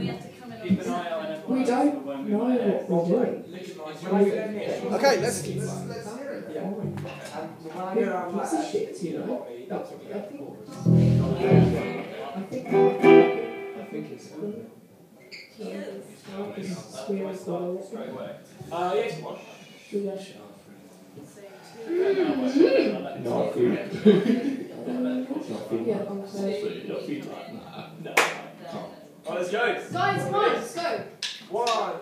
we have to come in on Keep the an eye on second. everyone We else don't for when we know were what we're doing. Okay, let's. Fine. I think it's a shit, you know. That's what I think. I think. I think it's. He is. Squirrel's got a lot. Straight away. Uh, yes, what? Should I show? So Okay, two. now we're- Not food. Not food. Yeah, I'm saying. Not food like that. No. Oh, let's go. Guys, come on, let's go. One.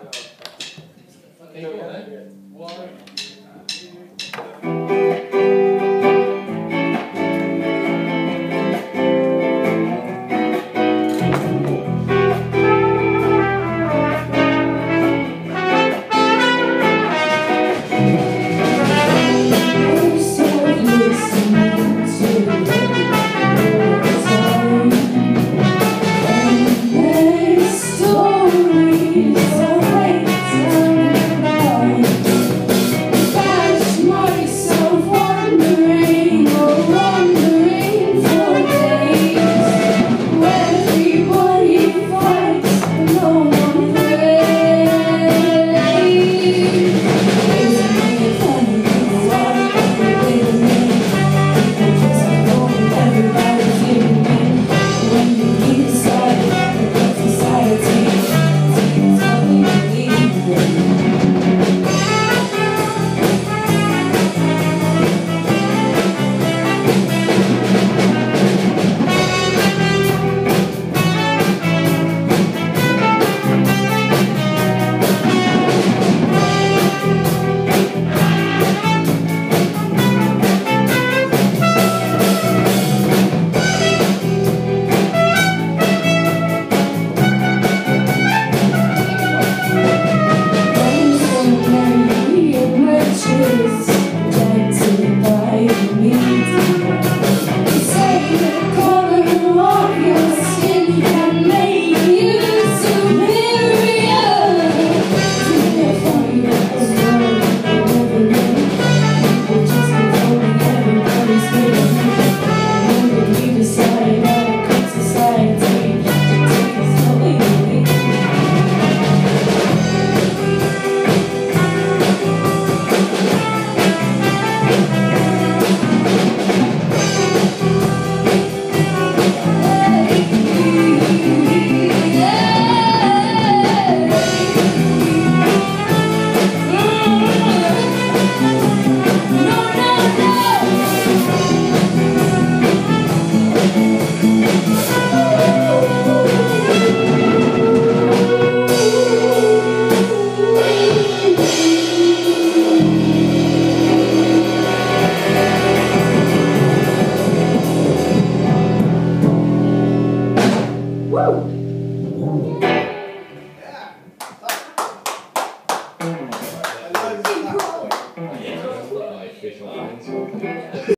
Official